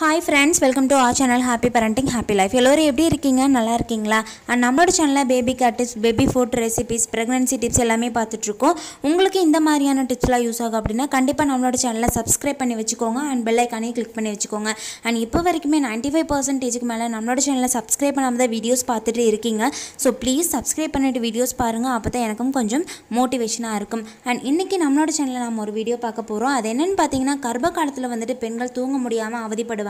Hi friends welcome to our channel happy parenting happy life எல்லோரும் எப்படி இருக்கீங்க? நல்லா இருக்கீங்களா? அண்ட் நம்மளோட சேனலில் baby கட்டிஸ் baby food recipes pregnancy tips எல்லாமே பார்த்துட்ருக்கோம். உங்களுக்கு இந்த மாதிரியான டிப்ஸ்லாம் யூஸ் ஆகும் அப்படின்னா கண்டிப்பாக நம்மளோட சேனலை சப்ஸ்கிரைப் பண்ணி வச்சுக்கோங்க. அண்ட் பெல்லைக்கானே கிளிக் பண்ணி வச்சுக்கோங்க. அண்ட் இப்போ வரைக்குமே 95% ஃபைவ் பர்சன்டேஜுக்கு மேலே நம்மளோட சேனலில் சப்ஸ்கிரைப் பண்ணாமல் தான் வீடியோஸ் பார்த்துட்டு இருக்கீங்க. ஸோ ப்ளீஸ் சப்ஸ்கிரைப் பண்ணிட்டு வீடியோஸ் பாருங்கள் அப்போ தான் எனக்கும் கொஞ்சம் மோட்டிவேஷனாக இருக்கும். அண்ட் இன்றைக்கி நம்மளோட சேனலில் நம்ம ஒரு வீடியோ பார்க்க போகிறோம் அது என்னென்னு பார்த்தீங்கன்னா கர்ப்ப காலத்தில் வந்துட்டு பெண்கள் தூங்க முடியாமல் அவதிப்படுவாங்க.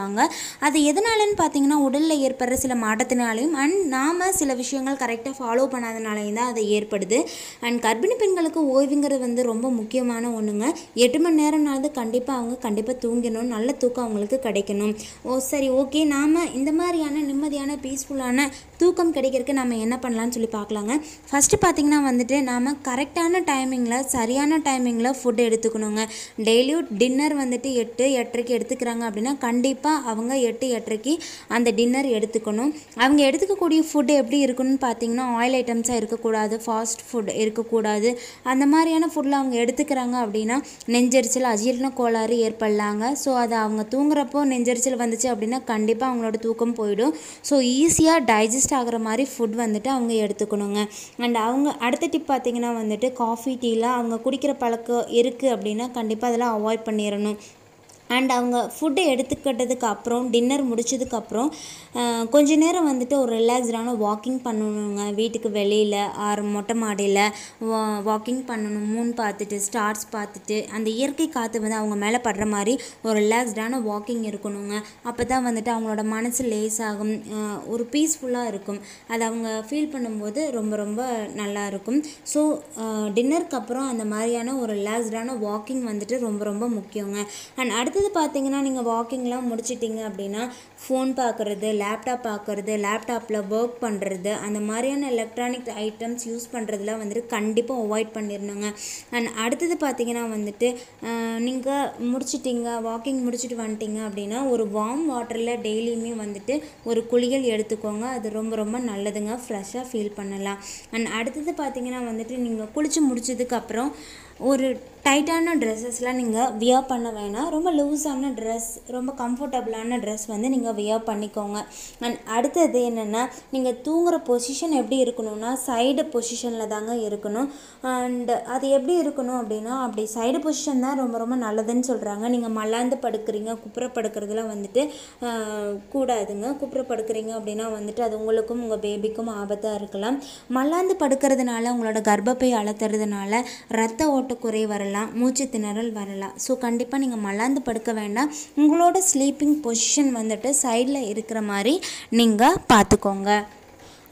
அது எதனாலன்னு பார்த்தீங்கன்னா உடலில் ஏற்படுற சில மாற்றத்தினாலையும் அண்ட் நாம் சில விஷயங்கள் கரெக்டாக ஃபாலோ பண்ணாதனாலையும் தான் அது ஏற்படுது. அண்ட் கர்ப்பிணி பெண்களுக்கு ஓய்வுங்கிறது வந்து ரொம்ப முக்கியமான ஒன்றுங்க எட்டு மணி நேரம்னாவது கண்டிப்பாக அவங்க கண்டிப்பாக தூங்கணும். நல்ல தூக்கம் அவங்களுக்கு கிடைக்கணும். ஓ சரி ஓகே நாம் இந்த மாதிரியான நிம்மதியான பீஸ்ஃபுல்லான தூக்கம் கிடைக்கிறதுக்கு நம்ம என்ன பண்ணலாம்னு சொல்லி பார்க்கலாங்க. ஃபஸ்ட்டு பார்த்தீங்கன்னா வந்துட்டு நாம் கரெக்டான டைமிங்கில் சரியான டைமிங்கில் ஃபுட் எடுத்துக்கணுங்க. டெய்லியும் டின்னர் வந்துட்டு எட்டு எட்டரைக்கு எடுத்துக்கிறாங்க அப்படின்னா கண்டிப்பாக அவங்க எட்டு எட்டரைக்கு அந்த டின்னர் எடுத்துக்கணும். அவங்க எடுத்துக்கக்கூடிய ஃபுட்டு எப்படி இருக்குன்னு பார்த்தீங்கன்னா ஆயில் ஐட்டம்ஸாக இருக்கக்கூடாது ஃபாஸ்ட் ஃபுட் இருக்கக்கூடாது. அந்த மாதிரியான ஃபுட்டில் அவங்க எடுத்துக்கிறாங்க அப்படின்னா நெஞ்சரிச்சல் அஜீரண கோளாறு ஏற்படலாங்க. ஸோ அது அவங்க தூங்குறப்போ நெஞ்சரிச்சல் வந்துச்சு அப்படின்னா கண்டிப்பாக அவங்களோட தூக்கம் போயிடும். ஸோ ஈஸியாக டைஜஸ்ட் ஆகிற மாதிரி ஃபுட் வந்துட்டு அவங்க எடுத்துக்கணுங்க. அண்ட் அவங்க அடுத்த டிப் பார்த்திங்கன்னா வந்துட்டு காஃபி டீலாம் அவங்க குடிக்கிற பழக்கம் இருக்குது அப்படின்னா கண்டிப்பாக அதெல்லாம் அவாய்ட் பண்ணிடணும் அண்ட் அவங்க ஃபுட்டு எடுத்துக்கிட்டதுக்கு அப்புறம் டின்னர் முடிச்சதுக்கப்புறம் கொஞ்ச நேரம் வந்துட்டு ஒரு ரிலாக்ஸ்டான வாக்கிங் பண்ணணுங்க. வீட்டுக்கு வெளியில் ஆறு மொட்டை மாடியில் வா வாக்கிங் பண்ணணும். மூன் பார்த்துட்டு ஸ்டார்ஸ் பார்த்துட்டு அந்த இயற்கை காற்று வந்து அவங்க மேலே படுற மாதிரி ஒரு ரிலாக்ஸ்டான வாக்கிங் இருக்கணுங்க. அப்போ தான் வந்துட்டு அவங்களோட மனசு லேஸ் ஆகும். ஒரு பீஸ்ஃபுல்லாக இருக்கும். அதை அவங்க ஃபீல் பண்ணும்போது ரொம்ப ரொம்ப நல்லா இருக்கும். ஸோ டின்னருக்கு அப்புறம் அந்த மாதிரியான ஒரு ரிலாக்ஸ்டான வாக்கிங் வந்துட்டு ரொம்ப ரொம்ப முக்கியங்க. அண்ட் அடுத்து அடுத்தது பார்த்தீங்கன்னா நீங்கள் வாக்கிங்லாம் முடிச்சிட்டிங்க அப்படின்னா ஃபோன் பார்க்குறது லேப்டாப் பார்க்குறது லேப்டாப்பில் ஒர்க் பண்ணுறது அந்த மாதிரியான எலக்ட்ரானிக் ஐட்டம்ஸ் யூஸ் பண்ணுறதுலாம் வந்துட்டு கண்டிப்பாக அவாய்ட் பண்ணிடணுங்க. அண்ட் அடுத்தது பார்த்தீங்கன்னா வந்துட்டு நீங்கள் முடிச்சிட்டிங்க வாக்கிங் முடிச்சுட்டு வந்துட்டிங்க அப்படின்னா ஒரு வார்ம் வாட்டரில் டெய்லியுமே வந்துட்டு ஒரு குளியல் எடுத்துக்கோங்க. அது ரொம்ப ரொம்ப நல்லதுங்க. ஃப்ரெஷ்ஷாக ஃபீல் பண்ணலாம். அண்ட் அடுத்தது பார்த்தீங்கன்னா வந்துட்டு நீங்கள் குளித்து முடிச்சதுக்கப்புறம் ஒரு டைட்டான ட்ரெஸ்ஸஸ்லாம் நீங்கள் வியர் பண்ண வேணாம். ரொம்ப லூஸான ட்ரெஸ் ரொம்ப கம்ஃபர்டபுளான ட்ரெஸ் வந்து நீங்கள் வியர் பண்ணிக்கோங்க. அண்ட் அடுத்தது என்னென்னா நீங்கள் தூங்குகிற பொசிஷன் எப்படி இருக்கணும்னா சைடு பொசிஷனில் தாங்க இருக்கணும். அண்ட் அது எப்படி இருக்கணும் அப்படின்னா அப்படி சைடு பொசிஷன் தான் ரொம்ப ரொம்ப நல்லதுன்னு சொல்கிறாங்க நீங்கள் மல்லாந்து படுக்கிறீங்க குப்புற படுக்கிறதுலாம் வந்துட்டு கூடாதுங்க. குப்புற படுக்கிறீங்க அப்படின்னா வந்துட்டு அது உங்களுக்கும் உங்கள் பேபிக்கும் ஆபத்தாக இருக்கலாம். மல்லாந்து படுக்கிறதுனால உங்களோட கர்ப்பப்பை அழுத்துறதுனால ரத்த குறை வரலாம் மூச்சு திணறல் வரலாம். ஸோ கண்டிப்பாக நீங்கள் மலாந்து படுக்க வேண்டாம். உங்களோட ஸ்லீப்பிங் பொசிஷன் வந்துட்டு சைடில் இருக்கிற மாதிரி நீங்கள் பார்த்துக்கோங்க.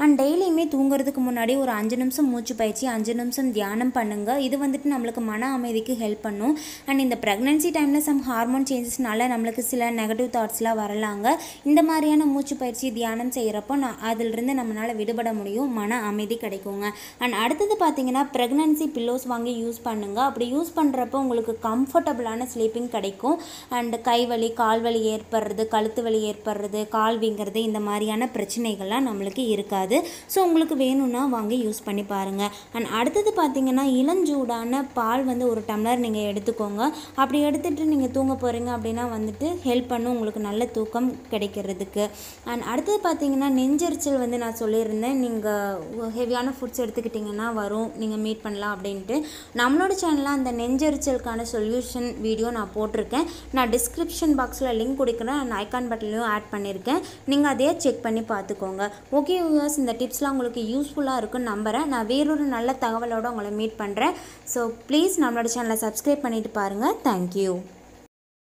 அண்ட் டெய்லியுமே தூங்குறதுக்கு முன்னாடி ஒரு அஞ்சு நிமிஷம் மூச்சு பயிற்சி அஞ்சு நிமிஷம் தியானம் பண்ணுங்கள் இது வந்துட்டு நம்மளுக்கு மன அமைதிக்கு ஹெல்ப் பண்ணும். அண்ட் இந்த ப்ரெக்னென்சி டைமில் சம் ஹார்மோன் சேஞ்சஸ்னால நம்மளுக்கு சில நெகட்டிவ் தாட்ஸ்லாம் வரலாங்க. இந்த மாதிரியான மூச்சு பயிற்சி தியானம் செய்கிறப்போ நான் அதிலிருந்து நம்மளால் விடுபட முடியும். மன அமைதி கிடைக்குங்க. அண்ட் அடுத்தது பார்த்தீங்கன்னா ப்ரெக்னன்சி பில்லோஸ் வாங்கி யூஸ் பண்ணுங்கள் அப்படி யூஸ் பண்ணுறப்போ உங்களுக்கு கம்ஃபர்டபுளான ஸ்லீப்பிங் கிடைக்கும். அண்ட் கை வலி கால் வலி ஏற்படுறது கழுத்து வலி ஏற்படுறது கால் வீங்கிறது இந்த மாதிரியான பிரச்சனைகள்லாம் நம்மளுக்கு இருக்காது. ஸோ உங்களுக்கு வேணும்னா வாங்கி யூஸ் பண்ணி பாருங்கள் அண்ட் அடுத்தது பார்த்தீங்கன்னா இளஞ்சூடான பால் வந்து ஒரு டம்ளர் நீங்கள் எடுத்துக்கோங்க. அப்படி எடுத்துகிட்டு நீங்கள் தூங்க போகிறீங்க அப்படின்னா வந்துட்டு ஹெல்ப் பண்ணும். உங்களுக்கு நல்ல தூக்கம் கிடைக்கிறதுக்கு. அண்ட் அடுத்தது பார்த்தீங்கன்னா நெஞ்சரிச்சல் வந்து நான் சொல்லியிருந்தேன். நீங்கள் ஹெவியான ஃபுட்ஸ் எடுத்துக்கிட்டிங்கன்னா வரும். நீங்கள் மீட் பண்ணலாம் அப்படின்ட்டு. நம்மளோட சேனலில் அந்த நெஞ்சரிச்சலுக்கான சொல்யூஷன் வீடியோ நான் போட்டிருக்கேன். நான் டிஸ்கிரிப்ஷன் பாக்ஸில் லிங்க் கொடுக்குறேன். அண்ட் ஐக்கான் பட்டன்லையும் ஆட் பண்ணியிருக்கேன். நீங்கள் அதையே செக் பண்ணி பார்த்துக்கோங்க. ஓகே இந்த டிப்ஸ்லாம் உங்களுக்கு யூஸ்ஃபுல்லாக இருக்குன்னு நம்புகிறேன் நான் வேறொரு நல்ல தகவலோடு உங்களை மீட் பண்ணுறேன் ஸோ ப்ளீஸ் நம்மளோட சேனலை சப்ஸ்கிரைப் பண்ணிட்டு பாருங்கள் தேங்க்யூ